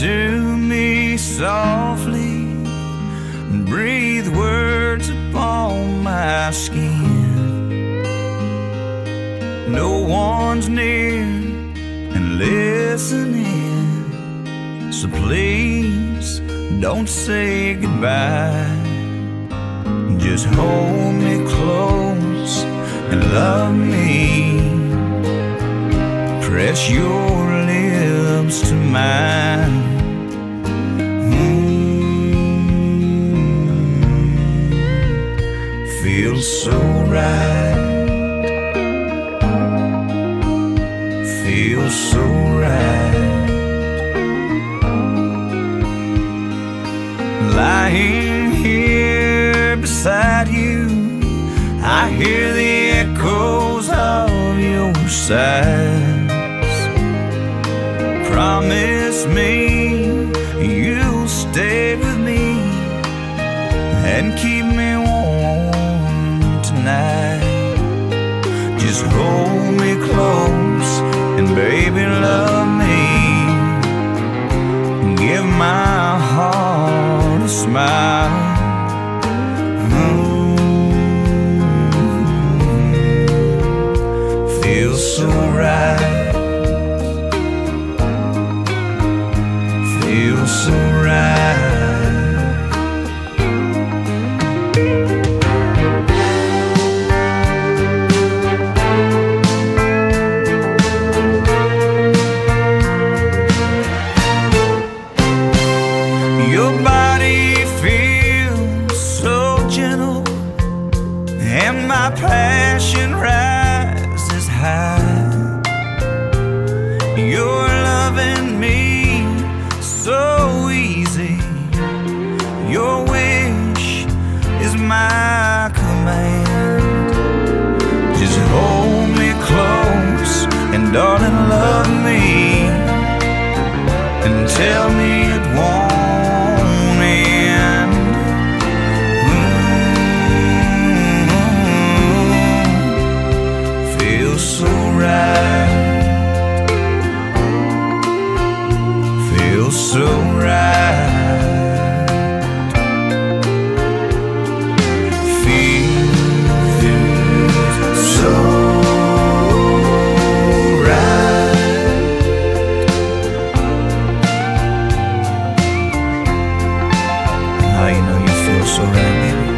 to me softly and breathe words upon my skin. No one's near and listening, so please don't say goodbye. Just hold me close and love me. Press your lips to mine. Mm. Feels so right. Feels so right. Lying here beside you, I hear the echoes of your sighs. And keep me warm tonight. Just hold me close and baby love me. Give my heart a smile. Mm. Feels so right. Feels so right. Passion rises high. You're loving me so easy. Your wish is my command. Just hold me close and, darling, love me and tell me it won't know